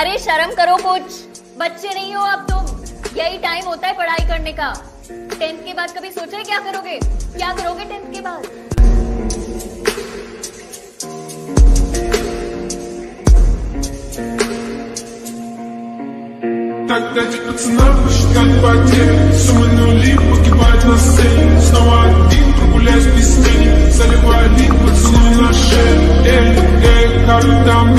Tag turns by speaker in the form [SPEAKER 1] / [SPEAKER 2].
[SPEAKER 1] अरे शर्म करो कुछ बच्चे नहीं हो अब तुम यही टाइम होता है पढ़ाई करने का टेंथ के बाद कभी सोचा है क्या करोगे क्या करोगे टेंथ के बाद
[SPEAKER 2] Так дайте пацанам посчитать потери Суммы нули погибают на сцене Снова один прогуляюсь без тени Заливаю лик, поцелуй на шею Эй, эй, как там